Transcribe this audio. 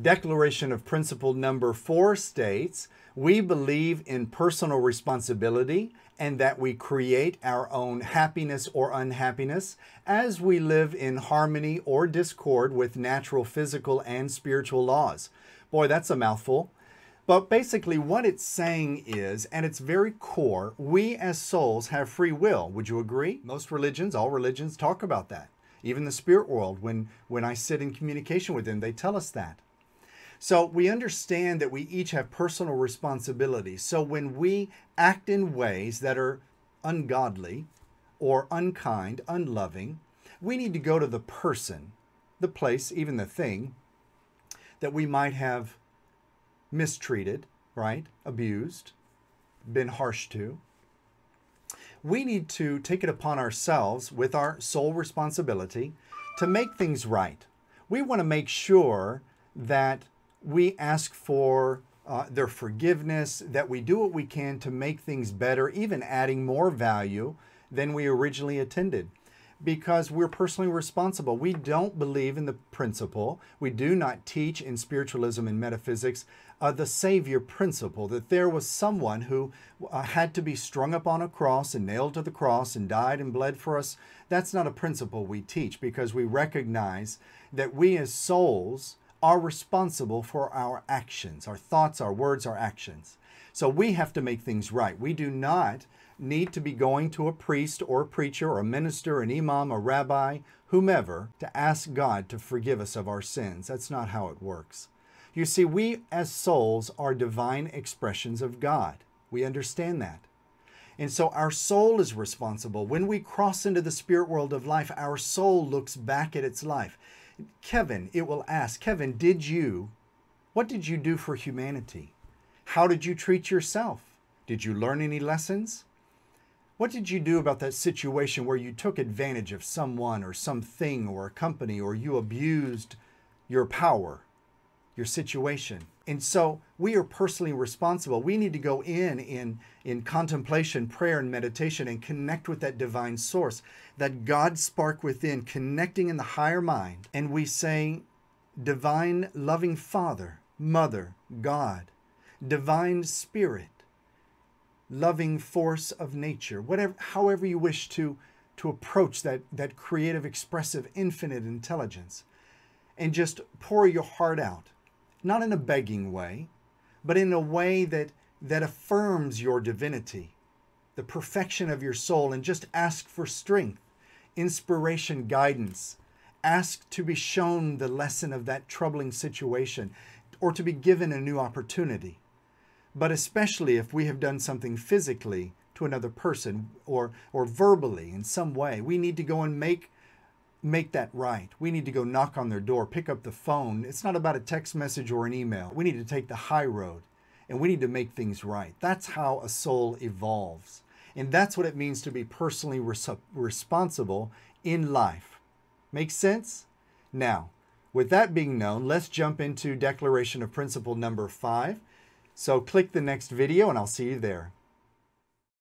Declaration of Principle number four states we believe in personal responsibility and that we create our own happiness or unhappiness as we live in harmony or discord with natural, physical, and spiritual laws. Boy, that's a mouthful. But basically, what it's saying is, at its very core, we as souls have free will. Would you agree? Most religions, all religions, talk about that. Even the spirit world, when, when I sit in communication with them, they tell us that. So we understand that we each have personal responsibilities. So when we act in ways that are ungodly or unkind, unloving, we need to go to the person, the place, even the thing that we might have mistreated, right? Abused, been harsh to. We need to take it upon ourselves with our sole responsibility to make things right. We want to make sure that we ask for uh, their forgiveness, that we do what we can to make things better, even adding more value than we originally intended. Because we're personally responsible. We don't believe in the principle, we do not teach in spiritualism and metaphysics uh, the Savior principle that there was someone who uh, had to be strung up on a cross and nailed to the cross and died and bled for us. That's not a principle we teach because we recognize that we as souls are responsible for our actions, our thoughts, our words, our actions. So we have to make things right. We do not need to be going to a priest or a preacher or a minister, an imam, a rabbi, whomever, to ask God to forgive us of our sins. That's not how it works. You see, we as souls are divine expressions of God. We understand that. And so our soul is responsible. When we cross into the spirit world of life, our soul looks back at its life. Kevin, it will ask, Kevin, did you, what did you do for humanity? How did you treat yourself? Did you learn any lessons? What did you do about that situation where you took advantage of someone or something or a company or you abused your power, your situation? And so we are personally responsible. We need to go in in, in contemplation, prayer, and meditation and connect with that divine source, that God spark within, connecting in the higher mind. And we say, Divine loving Father, Mother, God, Divine Spirit, loving force of nature, whatever, however you wish to, to approach that, that creative, expressive, infinite intelligence, and just pour your heart out not in a begging way, but in a way that, that affirms your divinity, the perfection of your soul, and just ask for strength, inspiration, guidance. Ask to be shown the lesson of that troubling situation or to be given a new opportunity. But especially if we have done something physically to another person or, or verbally in some way, we need to go and make make that right. We need to go knock on their door, pick up the phone. It's not about a text message or an email. We need to take the high road and we need to make things right. That's how a soul evolves. And that's what it means to be personally res- responsible in life. Makes sense? Now, with that being known, let's jump into Declaration of Principle number five. So click the next video and I'll see you there.